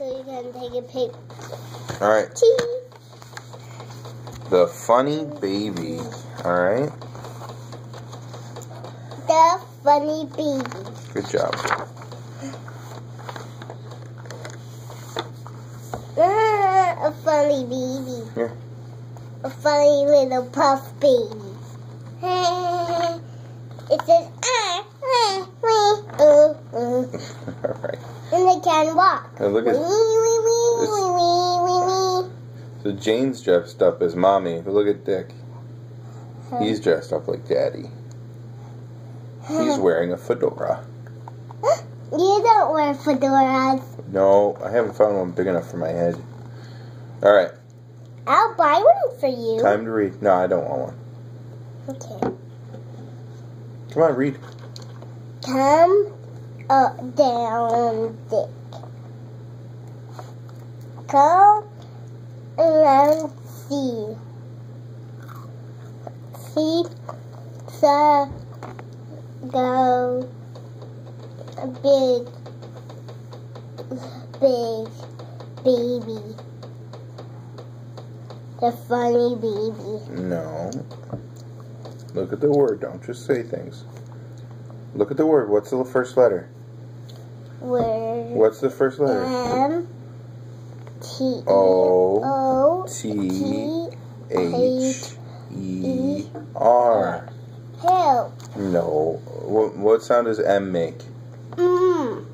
so you can take a pic. All right. Chee. The funny baby. All right. The funny baby. Good job. Ah, a funny baby. Here. A funny little puff baby. It says ah, ah, wee, uh, uh. All right. and they Now look at wee, wee, this. wee, wee, wee, wee. so Jane's dressed up as mommy, but look at Dick. He's dressed up like daddy. He's wearing a fedora. You don't wear fedoras. No, I haven't found one big enough for my head. All right, I'll buy one for you. time to read. No, I don't want one. Okay. Come on, read. Come up, down, dick. Come and see. See the go big big baby. The funny baby. No. Look at the word. Don't just say things. Look at the word. What's the first letter? Where What's the first letter? M T O T H E R. help. No. What, what sound does M make? Mm.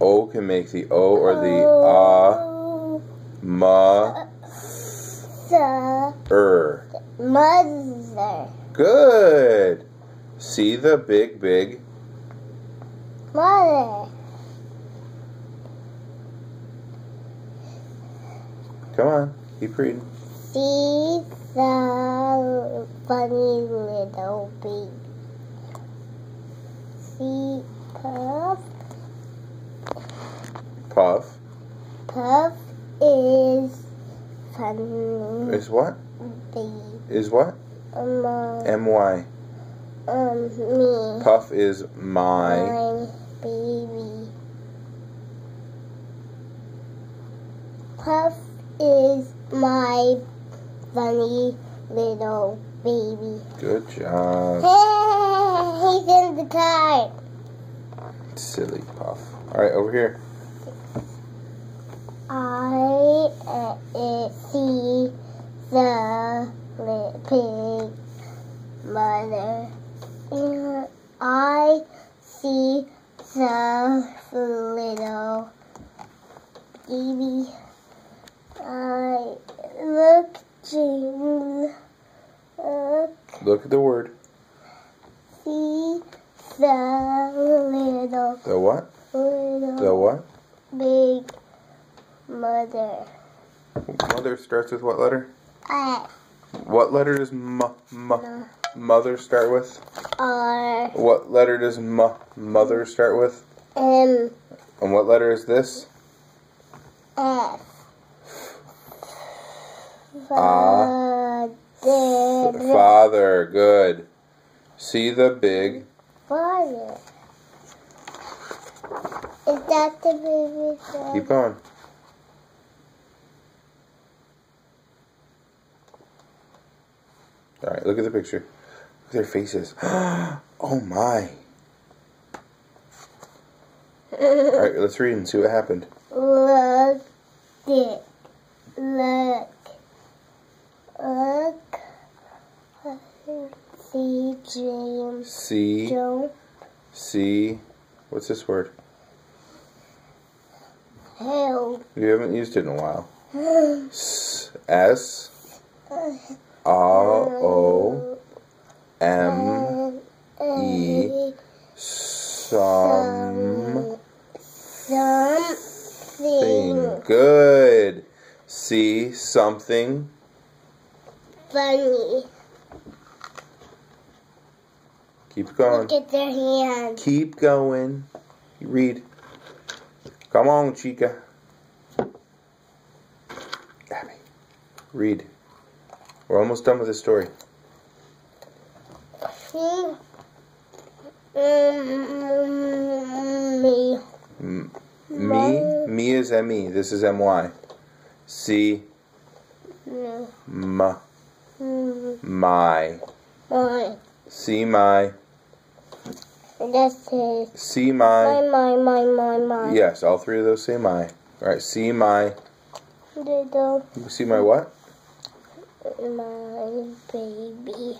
O can make the O or the ah, ma, er. mother. Good. See the big, big. Mother. Come on. Keep reading. See the funny little baby. See Puff. Puff Puff is funny is what? baby. Is what? Um, uh, M Y. um, me. Puff is my. My baby. Puff is my funny little baby. Good job. Hey, he's in the car. Silly Puff. All right, over here. I uh, uh, see the little pig mother. And I see the little baby. I look, James. Look, Look at the word. see the little, The what? little The what? big mother. Mother starts with what letter? F What letter does m, m mother start with? R What letter does m mother start with? M And what letter is this? F. Father. Father. Good. See the big. Father. Is that the baby? Keep going. All right, look at the picture. Look at their faces. oh my. All right, let's read and see what happened. Look it. Look. Look. See James. See, Joe. see. What's this word? Help. You haven't used it in a while. S, S, R, O, M, E, some. Something. Good. See something. Funny. Keep going. Look at their hands. Keep going. You read. Come on, Chica. Abby. Read. We're almost done with the story. Hmm. Mm, me. M- Me, me is M-E. This is M-Y. C, No. M, my. My. See my. This is See my, my. my, my, my, my. Yes, all three of those say my. Alright, see my. Little, See my what? my baby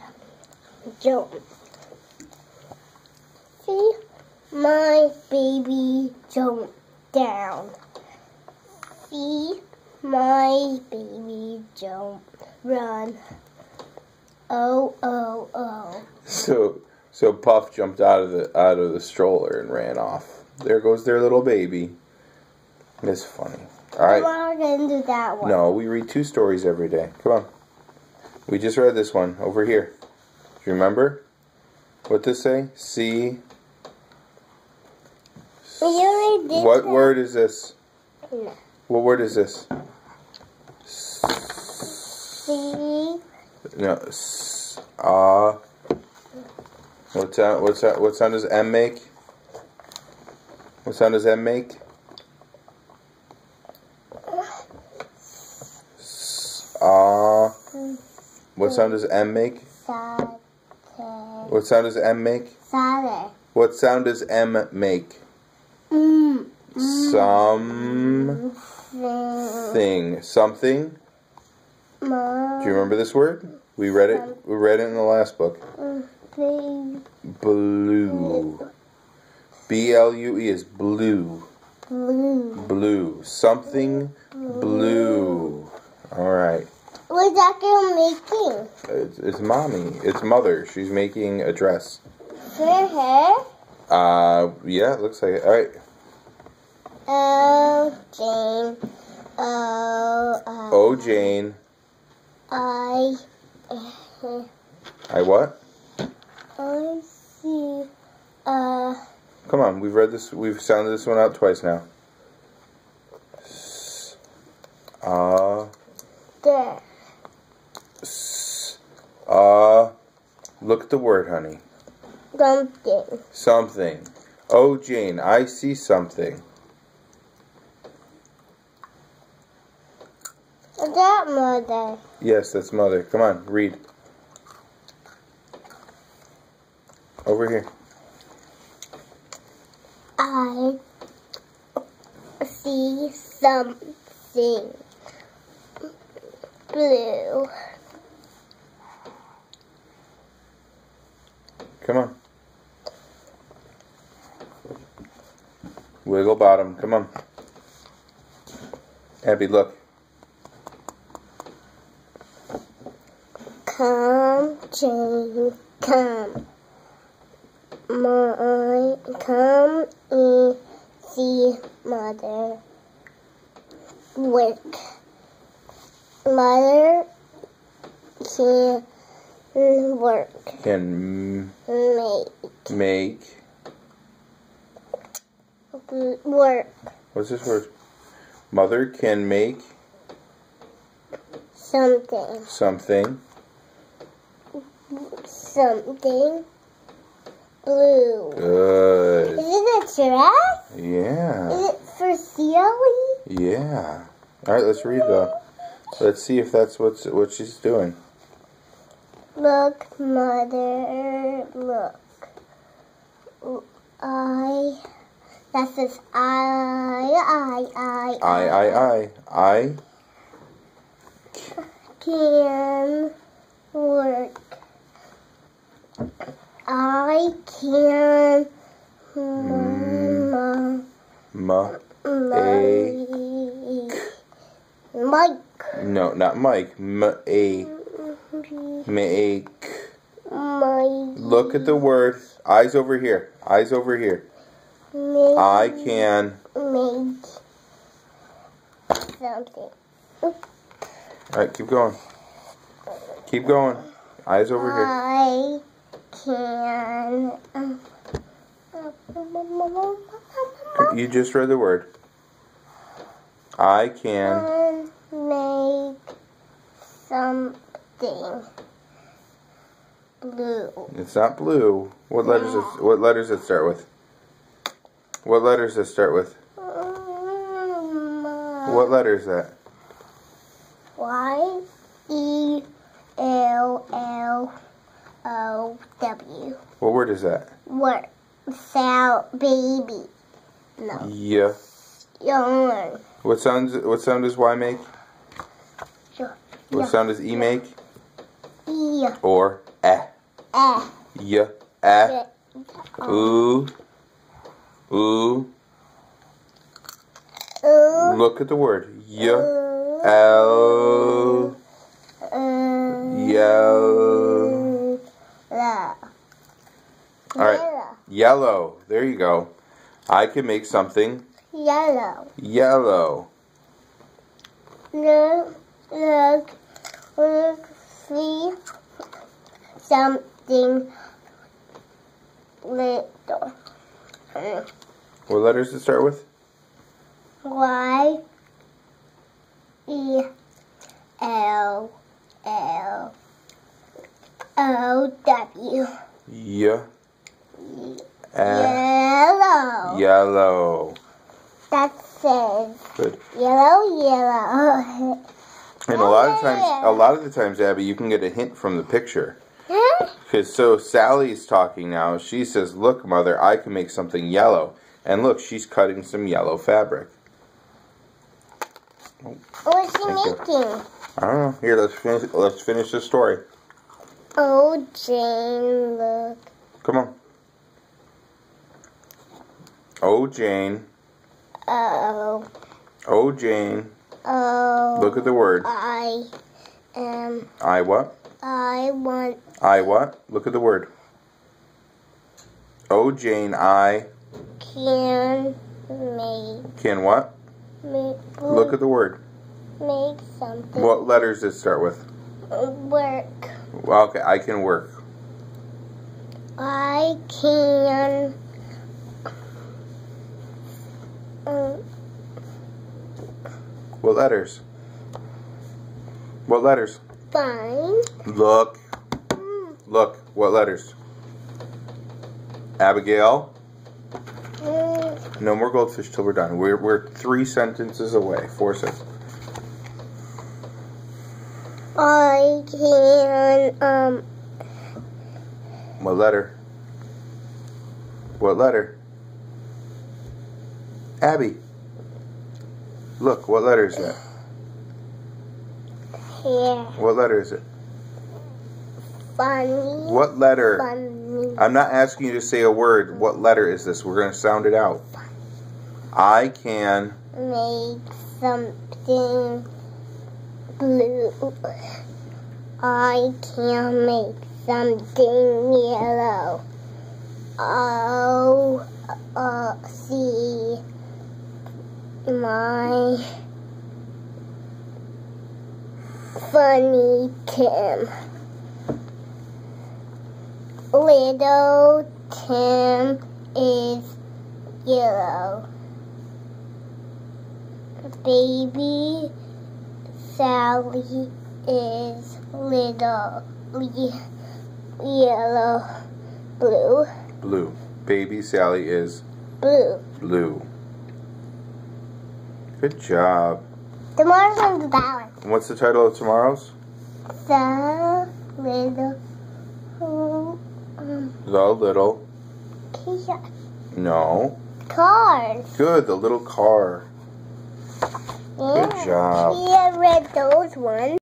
jump. See, my baby jump down. See, my baby jump run. Oh, oh, oh. So, so Puff jumped out of the out of the stroller and ran off. There goes their little baby. It's funny. All right. We're gonna do that one. No, we read two stories every day. Come on. We just read this one over here. Do you remember what this say? See. We already did What that. word is this? No. What word is this? See, No. Ah. what sound? What sound? What sound does M make? What sound does M make? Ah. What sound does M make? What sound does M make? What sound does M make? Mm. Something. Thing. Something. Mom. Do you remember this word? We read it. We read it in the last book. Thing. Blue. B L U E is blue. Blue. Blue. Something blue. All right. What's that girl making? It's, it's mommy. It's mother. She's making a dress. Her? Uh, yeah, it looks like it. All right. Oh, Jane. Oh, uh, Oh, Jane. I. I what? I see. Uh, Come on. We've read this. We've sounded this one out twice now. S- Uh, there. s- uh, look at the word, honey. Something. Something. Oh, Jane, I see something. That mother? Yes, that's mother. Come on, read. Over here. I see something blue. Come on. Wiggle bottom. Come on. Abby, look. Come, Jane, come. My, come and see mother work. Mother can work, Can make, make. work What's this word? Mother can make something, something something blue. good. Is it a giraffe? Yeah. Is it for Celie? Yeah. All right, let's read though. Let's see if that's what's what she's doing. Look, mother, look. I. That says I, I, I, I I I I can work. I can. Mm. ma Mike. no not Mike m a make. Mike. Look at the word. Eyes over here. Eyes over here. I can. make something. All right, keep going. Keep going. Eyes over here. Can. You just read the word. I can. make something blue. It's not blue. What letters? It, what letters it start with? What letters does it start with? What letter is that? Y E L L O W. What word is that? Word. Sound baby. No. Yeah. Young. What sounds? What sound does Y make? Sure. What Yeah. sound does E make? E. Or eh? Eh. Yeah. Eh. Ooh. Ooh. Ooh. Look at the word. Yeah. Ooh. L. Ooh. Yellow. La. All right. Yellow. There you go. I can make something Yellow. yellow. Look, look, look, see something little. What letters it start with? Y E L L O W. Yeah. Eh. Yellow. That says Good. yellow, yellow. And a lot of times, a lot of the times, Abby, you can get a hint from the picture. Hmm? Because so Sally's talking now. She says, "Look, mother, I can make something yellow." And look, she's cutting some yellow fabric. What's she making? I don't know. Here, let's finish. Let's finish the story. Oh, Jane, look. Come on. Oh, Jane. Oh, Oh, Jane. oh. Look at the word. I am. I what? I want I what? Look at the word. Oh, Jane, I can make can what? make Look at the word. make something What letters does it start with? work. Okay, I can work. I can. What letters? What letters? find. Look. Look. What letters? Abigail. mm, No more goldfish till we're done. We're, we're three sentences away. Four sentences. I can. Um. What letter? What letter? Abby. Look, what letter is that? Here. What letter is it? Funny. What letter? Funny. I'm not asking you to say a word. What letter is this? We're going to sound it out. I can. make something blue. I can make something yellow. Oh, uh, see my funny Tim. Little Tim is yellow baby Sally is little yellow blue Blue. Baby Sally is blue. blue. Good job. Tomorrow's on the. And what's the title of tomorrow's? The little um, The Little. No. cars. Good. The Little Car. Yeah. job. We read those ones.